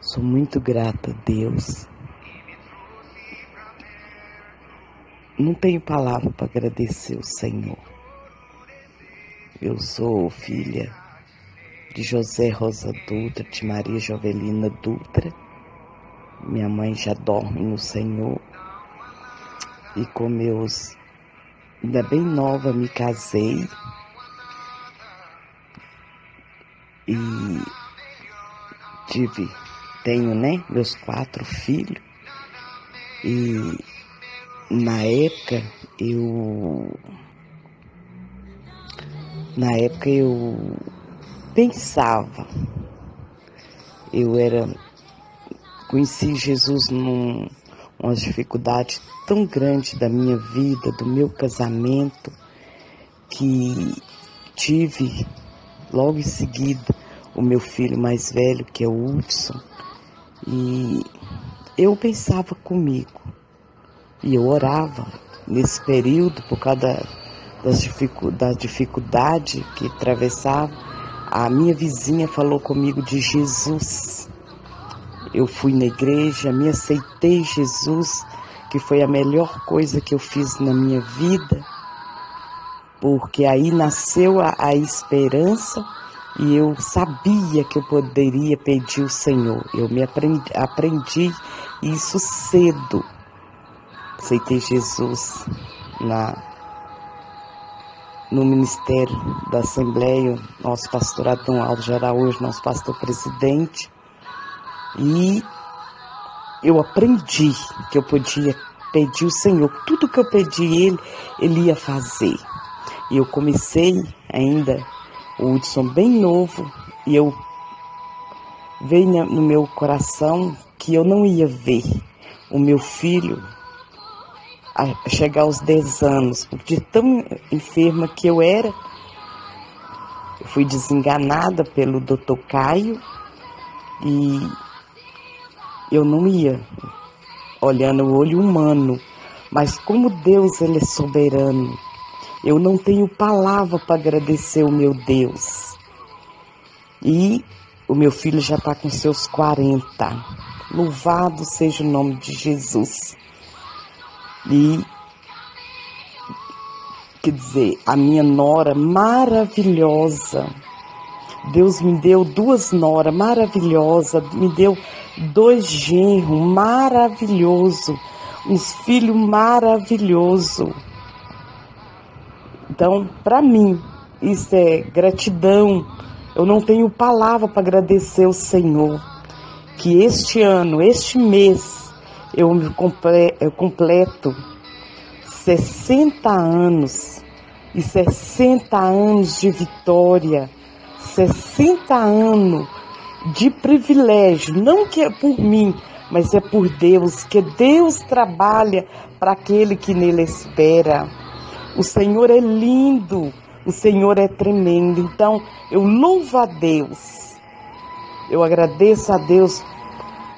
Sou muito grata a Deus. Não tenho palavra para agradecer o Senhor. Eu sou filha de José Rosa Dutra, de Maria Jovelina Dutra. Minha mãe já dorme no Senhor. E com meus. Ainda bem nova, me casei. E tive tenho, né, meus quatro filhos. E na época eu na época eu pensava, eu era conheci Jesus num uma dificuldade tão grande da minha vida, do meu casamento, que tive logo em seguida o meu filho mais velho, que é o Hudson, e eu pensava comigo, e eu orava nesse período por causa da, das da dificuldade que atravessava. A minha vizinha falou comigo de Jesus. Eu fui na igreja, me aceitei Jesus, que foi a melhor coisa que eu fiz na minha vida, porque aí nasceu a, a esperança e eu sabia que eu poderia pedir o Senhor. Eu me aprendi, aprendi isso cedo. Aceitei Jesus na no ministério da Assembleia, nosso pastor Adão Alves Araújo, nosso pastor presidente, e eu aprendi que eu podia pedir o Senhor, tudo que eu pedi ele, ele ia fazer. E eu comecei ainda o Hudson bem novo e eu veio no meu coração que eu não ia ver o meu filho chegar aos 10 anos, porque de tão enferma que eu era, eu fui desenganada pelo doutor Caio e eu não ia olhando o olho humano, mas como Deus ele é soberano, eu não tenho palavra para agradecer o meu Deus. E o meu filho já está com seus 40. Louvado seja o nome de Jesus. E quer dizer, a minha nora maravilhosa. Deus me deu duas noras maravilhosas, me deu dois genros maravilhosos, uns filhos maravilhosos. Então, para mim, isso é gratidão. Eu não tenho palavra para agradecer ao Senhor. Que este ano, este mês, eu completo 60 anos. E 60 anos de vitória. 60 anos de privilégio. Não que é por mim, mas é por Deus. Que Deus trabalha para aquele que nele espera. O Senhor é lindo, o Senhor é tremendo. Então, eu louvo a Deus. Eu agradeço a Deus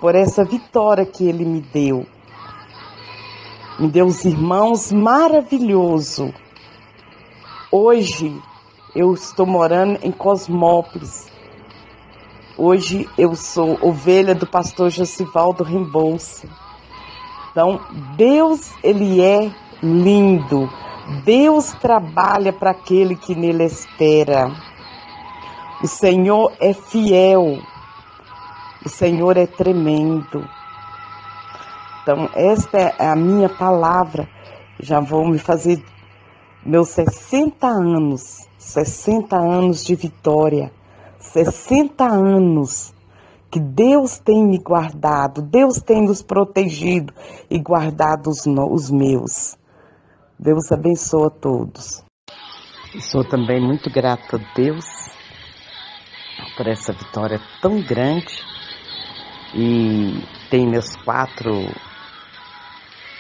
por essa vitória que Ele me deu. Me deu os irmãos maravilhoso. Hoje eu estou morando em Cosmópolis. Hoje eu sou ovelha do pastor Josivaldo Rimbolsa. Então, Deus, Ele é lindo. Deus trabalha para aquele que nele espera. O Senhor é fiel. O Senhor é tremendo. Então, esta é a minha palavra. Já vou me fazer meus 60 anos, 60 anos de vitória, 60 anos que Deus tem me guardado, Deus tem nos protegido e guardado os, os meus. Deus abençoe a todos. Sou também muito grata a Deus por essa vitória tão grande e tem meus quatro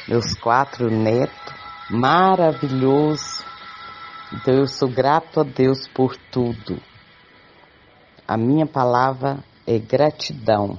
meus quatro netos maravilhoso. Então eu sou grato a Deus por tudo. A minha palavra é gratidão.